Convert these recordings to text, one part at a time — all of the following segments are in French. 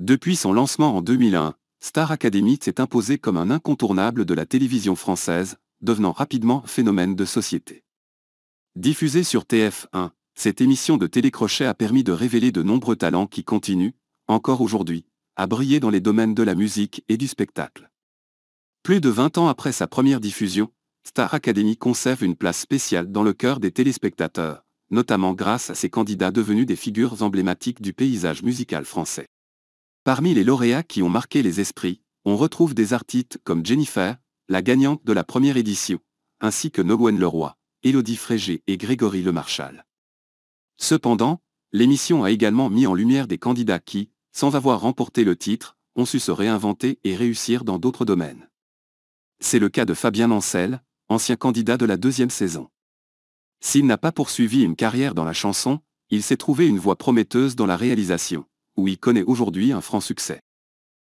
Depuis son lancement en 2001, Star Academy s'est imposé comme un incontournable de la télévision française, devenant rapidement phénomène de société. Diffusée sur TF1, cette émission de télécrochet a permis de révéler de nombreux talents qui continuent, encore aujourd'hui, à briller dans les domaines de la musique et du spectacle. Plus de 20 ans après sa première diffusion, Star Academy conserve une place spéciale dans le cœur des téléspectateurs, notamment grâce à ses candidats devenus des figures emblématiques du paysage musical français. Parmi les lauréats qui ont marqué les esprits, on retrouve des artistes comme Jennifer, la gagnante de la première édition, ainsi que Nogwen Leroy, Élodie Frégé et Grégory Lemarchal. Cependant, l'émission a également mis en lumière des candidats qui, sans avoir remporté le titre, ont su se réinventer et réussir dans d'autres domaines. C'est le cas de Fabien Ancel, ancien candidat de la deuxième saison. S'il n'a pas poursuivi une carrière dans la chanson, il s'est trouvé une voie prometteuse dans la réalisation, où il connaît aujourd'hui un franc succès.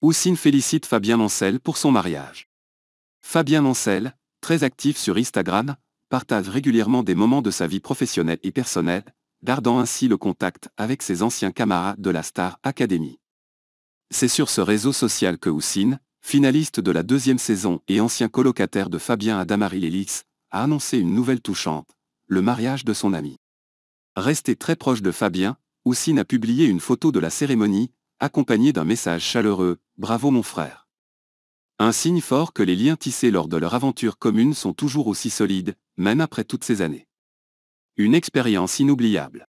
Oussine félicite Fabien Ancel pour son mariage. Fabien Ancel, très actif sur Instagram, partage régulièrement des moments de sa vie professionnelle et personnelle, gardant ainsi le contact avec ses anciens camarades de la Star Academy. C'est sur ce réseau social que Houssine, finaliste de la deuxième saison et ancien colocataire de Fabien Adamari Lélis, a annoncé une nouvelle touchante, le mariage de son ami. Resté très proche de Fabien, Houssine a publié une photo de la cérémonie, accompagnée d'un message chaleureux Bravo mon frère. Un signe fort que les liens tissés lors de leur aventure commune sont toujours aussi solides, même après toutes ces années. Une expérience inoubliable.